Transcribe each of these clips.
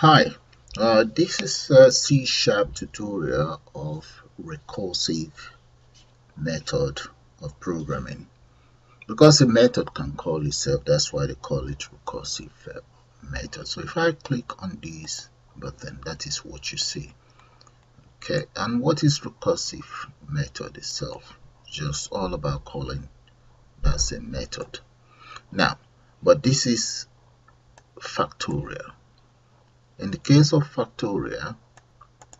Hi, uh, this is a C Sharp tutorial of recursive method of programming. Because a method can call itself, that's why they call it recursive uh, method. So if I click on this button, that is what you see. Okay, and what is recursive method itself? Just all about calling that's a method. Now, but this is factorial in the case of factorial,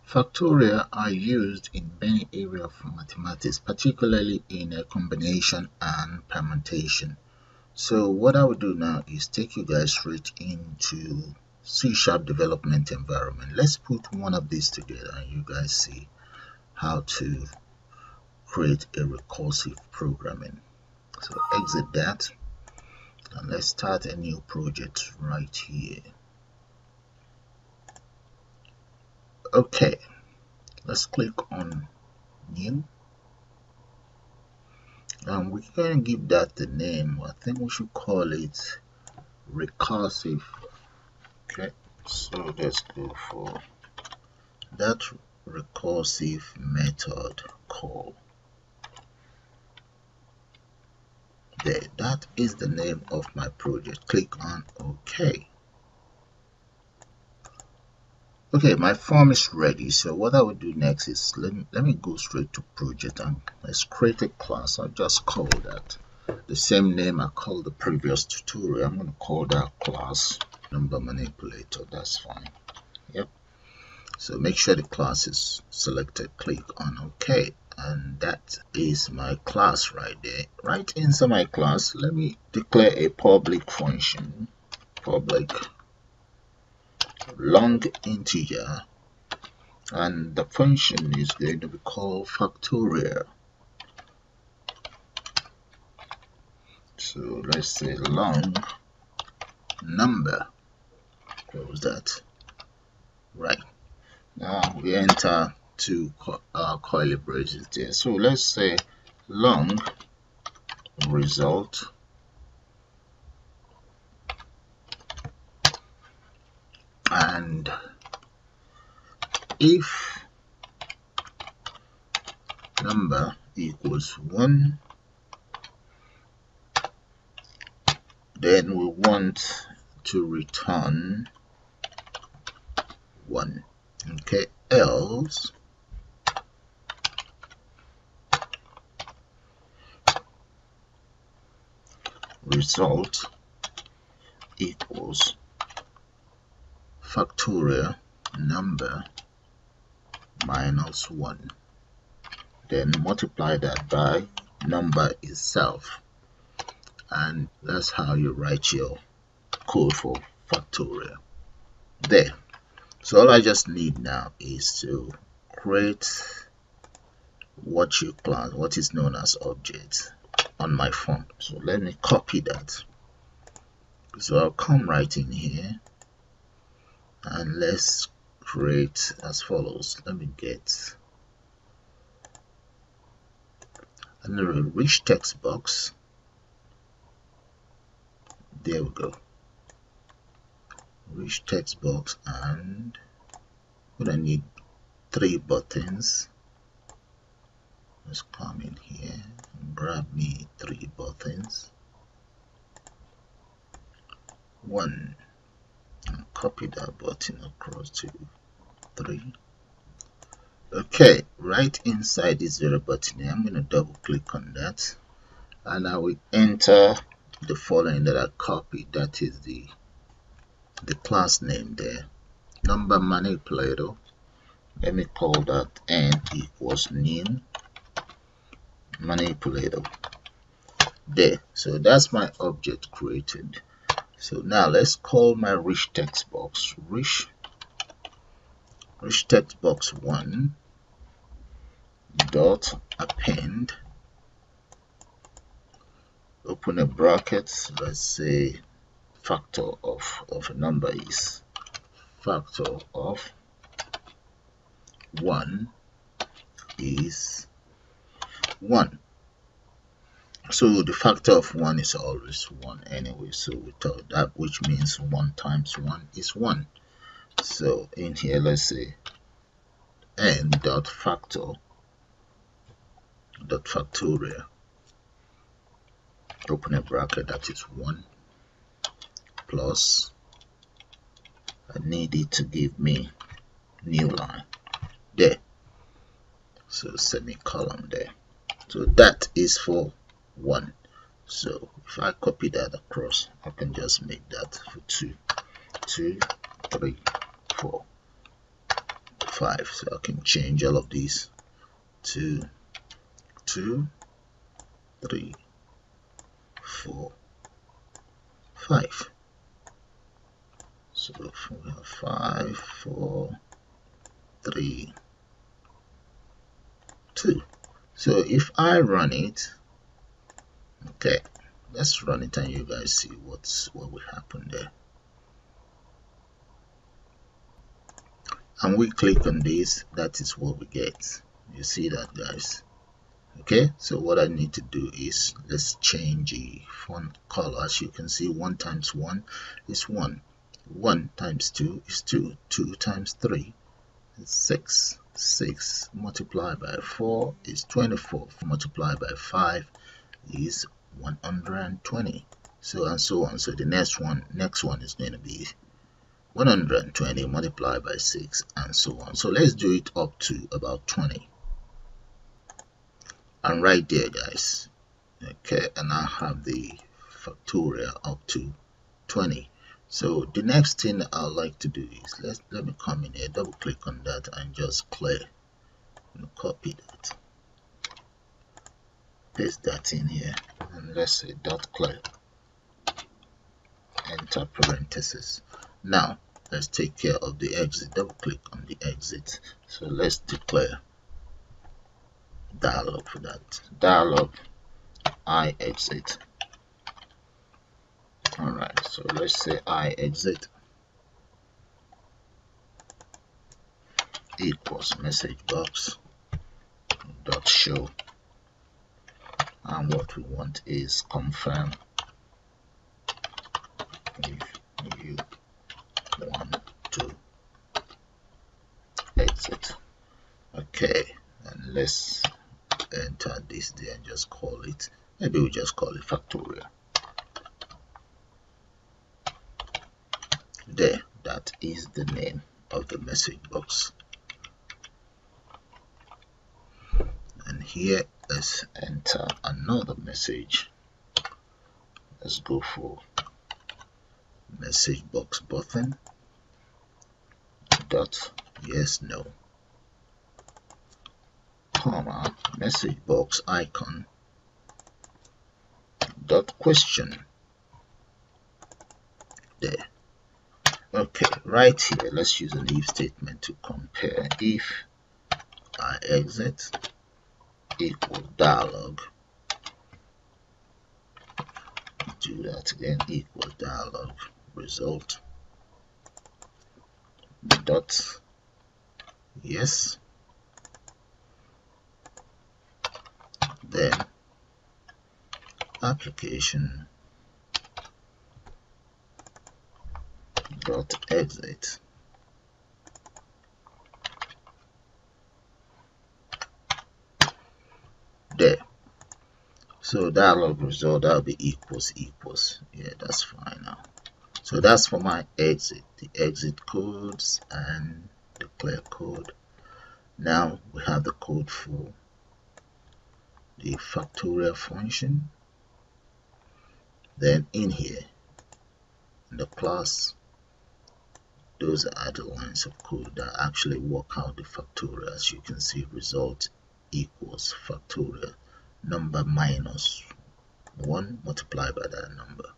factorial are used in many areas of mathematics, particularly in a combination and permutation. So what I will do now is take you guys straight into C-sharp development environment. Let's put one of these together and you guys see how to create a recursive programming. So exit that and let's start a new project right here. Okay let's click on new. And we can give that the name. I think we should call it recursive. Okay so let's go for that recursive method call there. That is the name of my project. Click on ok okay my form is ready. So what I will do next is let me, let me go straight to project and let's create a class. I'll just call that the same name I called the previous tutorial. I'm going to call that class number manipulator. That's fine. Yep. So make sure the class is selected. Click on OK. And that is my class right there. Right inside my class let me declare a public function. Public long integer and the function is going to be called factorial. So let's say long number. Close that? Right. Now we enter two uh, curly braces there. So let's say long result and if number equals 1 then we want to return 1 okay else result equals factorial number minus 1 then multiply that by number itself. And that's how you write your code for factorial. There. So all I just need now is to create what you class what is known as object on my form so let me copy that. So I'll come right in here and let's create as follows. Let me get another rich text box. There we go. Rich text box and we're gonna need three buttons. Let's come in here and grab me three buttons. One copy that button across to 3 okay right inside this very button I'm going to double click on that. And I will enter the following that I copied that is the the class name there. Number manipulator let me call that n equals new manipulator. There so that's my object created so now let's call my rich text box rich rich text box one dot append. Open a bracket let's say factor of of a number is factor of one is one so the factor of 1 is always 1 anyway so we thought that which means 1 times 1 is 1 so in here let's say n dot factor dot factorial open a bracket that is 1 plus I need it to give me new line there. So semicolon there. So that is for 1 so if I copy that across I can just make that for 2 2 3 4 5 so I can change all of these. To 2 3 4 5 so we have 5 4 3 2 so if I run it okay let's run it and you guys see what's what will happen there. And we click on this that is what we get. You see that guys? Okay so what I need to do is let's change the font color. As you can see 1 times 1 is 1 1 times 2 is 2 2 times 3 is 6 6 multiplied by 4 is 24 multiplied by 5 is 120 so and so on. So the next one next one is going to be 120 multiplied by 6 and so on. So let's do it up to about 20 and right there guys. Okay and I have the factorial up to 20 so the next thing I'd like to do is let's let me come in here double click on that and just clear copy that paste that in here and let's say dot clear enter parenthesis now let's take care of the exit. Double click on the exit. So let's declare dialog for that. Dialog i exit. All right so let's say i exit. Equals message box dot show and what we want is confirm if you want to exit. Okay and let's enter this there and just call it. Maybe we just call it factorial there that is the name of the message box and here let's enter another message. Let's go for message box button. Dot yes no. Comma message box icon. Dot question. There. Okay right here let's use an if statement to compare if I exit equal dialog do that again equal dialog result. Dot. Yes. Then application. Dot exit there. So dialog result that'll be equals equals yeah that's fine now. So that's for my exit. The exit codes and the clear code. Now we have the code for the factorial function. Then in here in the class those are the lines of code that actually work out the factorial. As you can see result equals factorial number minus 1 multiplied by that number.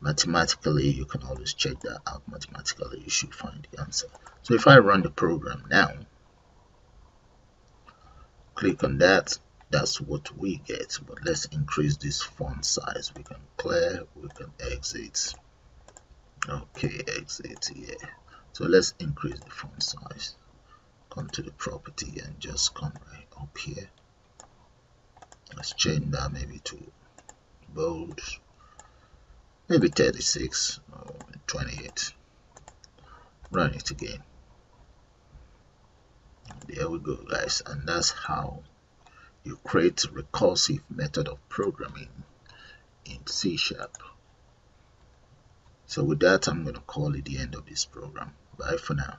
Mathematically you can always check that out. Mathematically you should find the answer. So if I run the program now click on that that's what we get. But let's increase this font size. We can clear we can exit. Okay exit yeah so let's increase the font size. Come to the property and just come right up here. Let's change that maybe to bold. Maybe 36 or 28 run it again. There we go guys. And that's how you create recursive method of programming in C sharp. So with that I'm going to call it the end of this program. Bye for now